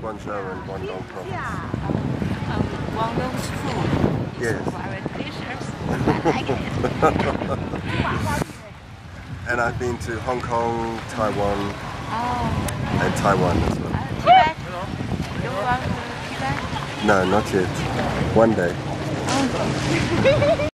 Guangzhou and Guangdong province. Yeah, Um, Guangdong's food is Yes. very delicious. And I've been to Hong Kong, Taiwan, Oh, and Taiwan as well. uh, Tibet. You want to Tibet? No, not yet. One day. Oh.